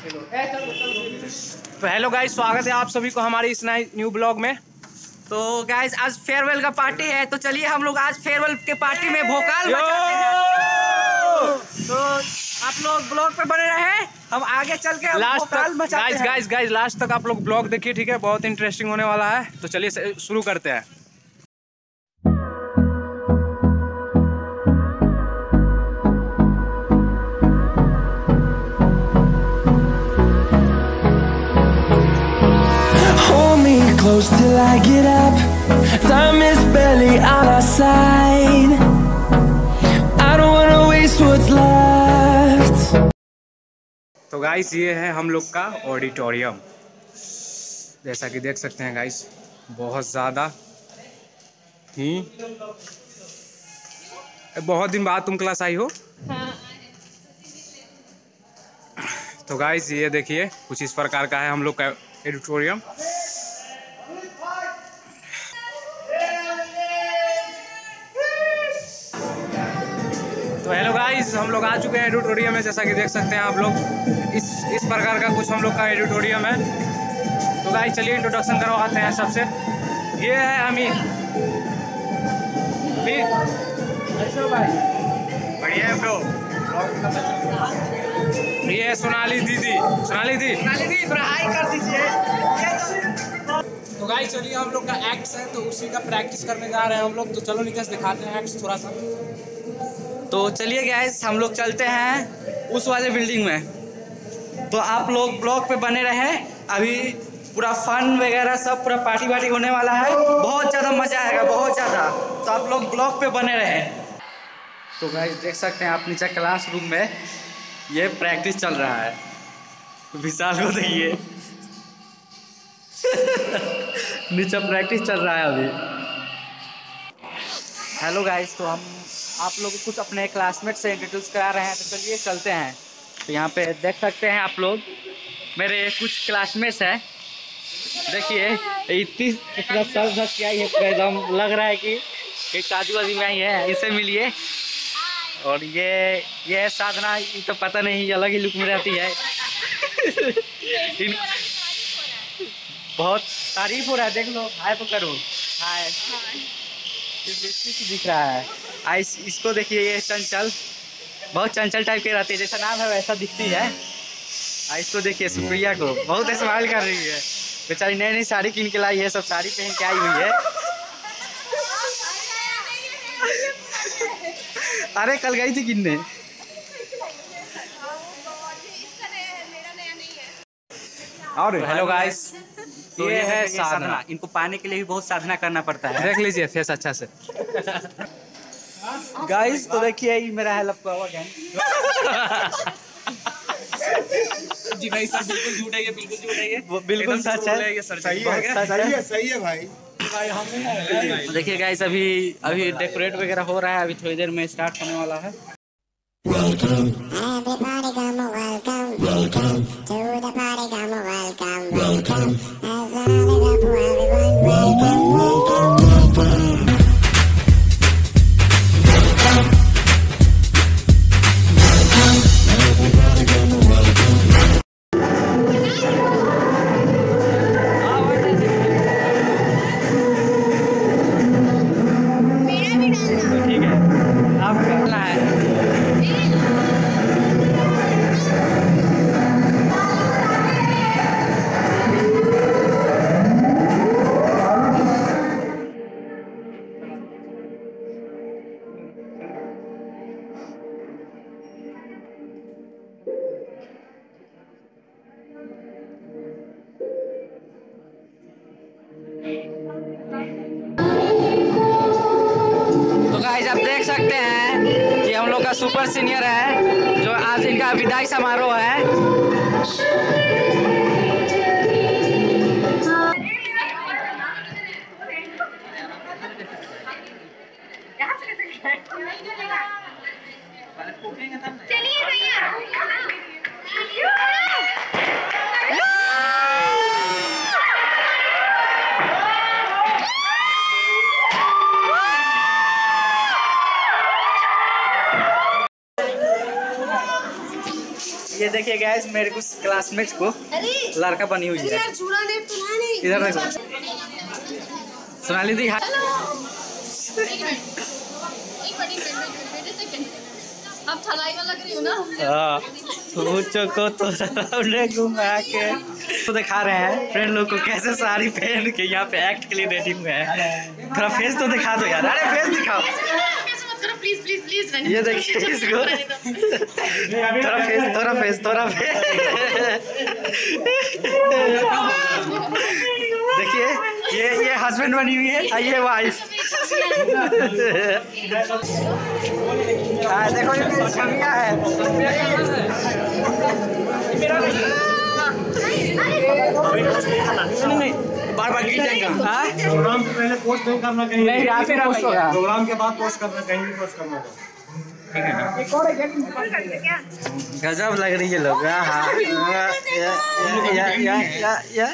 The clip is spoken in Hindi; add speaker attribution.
Speaker 1: तो हेलो गाइस स्वागत है आप सभी को हमारे इस नए न्यू ब्लॉग में।
Speaker 2: तो गाइस आज फेयरवेल का पार्टी है तो चलिए हम लोग आज फेयरवेल के पार्टी में भोकाल मचाते हैं। तो आप लोग ब्लॉग पे बने रहे हम आगे चल के
Speaker 1: लास्ट तक
Speaker 2: हैं।
Speaker 1: गाइस गाइस लास्ट तक आप लोग ब्लॉग देखिए ठीक है बहुत इंटरेस्टिंग होने वाला है। तो चलिए शुरू करते हैं।
Speaker 3: Close till I get up. Time is barely on our side. I don't wanna waste what's left.
Speaker 1: तो गाइस ये है हम लोग का ऑडिटोरियम जैसा कि देख सकते हैं गाइस बहुत ज़्यादा ही बहुत दिन बाद तुम क्लास आई हो तो गाइस ये देखिए, कुछ इस प्रकार का है हम लोग का ऑडिटोरियम गाइस हम लोग आ चुके हैं एडिटोरियम में जैसा कि देख सकते हैं आप लोग। इस इस प्रकार का कुछ हम लोग का एडिटोरियम है। तो गाइस चलिए इंट्रोडक्शन करवाते हैं सबसे। ये है अमीर। भाई। बढ़िया है ब्रो ये है सोनाली दीदी। सोनाली दी।
Speaker 2: दीदी थोड़ा हाई कर दीजिए।
Speaker 1: तो गाइस चलिए हम लोग का एक्ट है तो उसी का प्रैक्टिस करने जा रहे हैं हम लोग। तो चलो नितेश दिखाते हैं एक्ट थोड़ा सा।
Speaker 2: तो चलिए गाइस हम लोग चलते हैं उस वाले बिल्डिंग में। तो आप लोग ब्लॉग पे बने रहे। अभी पूरा फन वगैरह सब, पूरा पार्टी वार्टी होने वाला है। बहुत ज़्यादा मज़ा आएगा, बहुत ज़्यादा। तो आप लोग ब्लॉग पे बने रहे। तो गाइस देख सकते हैं आप नीचे क्लासरूम में ये प्रैक्टिस चल रहा है। विशाल को देखिए। नीचे प्रैक्टिस चल रहा है अभी। हेलो गाइस तो हम आप लोग कुछ अपने क्लासमेट से इंट्रोड्यूस करा रहे हैं तो चलिए चलते हैं। तो यहाँ पे देख सकते हैं आप लोग, मेरे कुछ क्लासमेट्स हैं। देखिए, इतनी इतना सर धस के आई है एकदम लग रहा है कि एक शादी वादी में आई है, इसे मिलिए। और ये ये साधना, ये तो पता नहीं अलग ही लुक में रहती है। बहुत तारीफ़ हो रहा है, देख लो, हाय तो करो। हाय। दिख रहा है। आ इस, इसको देखिए ये चंचल। बहुत चंचल टाइप की रहती है। जैसा नाम है वैसा दिखती है। आ इसको देखिए सुप्रिया को। बहुत स्माइल कर रही है। बेचारी नई नई साड़ी किन के लाई है सब साड़ी पहन के आई हुई है। अरे कल गई थी किन्ने?
Speaker 1: और हेलो गाइस
Speaker 2: तो
Speaker 1: ये है
Speaker 2: साधना। इनको पाने के लिए भी बहुत साधना करना पड़ता है।
Speaker 1: देख लीजिए फेस अच्छा से।
Speaker 2: गाइस तो देखिए ये मेरा है लपका हुआ गैंग
Speaker 1: जी भाई सर बिल्कुल झूठ है ये बिल्कुल झूठ है ये।
Speaker 2: वो बिल्कुल सच है।
Speaker 1: ये सर
Speaker 4: सही है सही
Speaker 2: है
Speaker 4: सही है भाई।
Speaker 2: देखिए गाइस अभी अभी डेकोरेट वगैरह हो रहा है अभी थोड़ी देर में स्टार्ट होने वाला है।
Speaker 5: Everybody come welcome, welcome. to
Speaker 2: super senior है जो आज इनका विदाई समारोह है।
Speaker 5: चलिए भैया।
Speaker 2: ये देखिए गैस मेरे कुछ क्लासमेट्स को लड़का बनी हुई है।
Speaker 4: नहीं।
Speaker 2: इधर देखो। सोनाली दी
Speaker 6: अब लग रही हूँ ना?
Speaker 2: हाँ, पूछो को तो घुमा के। तो दिखा रहे हैं फ्रेंड लोग को कैसे साड़ी पहन के यहाँ पे एक्ट के लिए रेडी हुए हैं। थोड़ा फेस तो दिखा दो यार। अरे फेस दिखाओ।
Speaker 6: प्लीज़ प्लीज़ प्लीज़
Speaker 2: ये देखिए इसको थोड़ा फेस थोड़ा फेस थोड़ा देखिए ये ये हस्बैंड बनी हुई है ये वाइफ हाँ देखो ये छमिया है। बार बार गिर जाएगा हाँ
Speaker 7: प्रोग्राम से पहले पोस्ट नहीं करना कहीं
Speaker 2: नहीं, पोस्ट होगा।
Speaker 7: प्रोग्राम के बाद पोस्ट करना कहीं भी पोस्ट करना
Speaker 2: गजब लग रही है लोग हाँ हाँ या या या या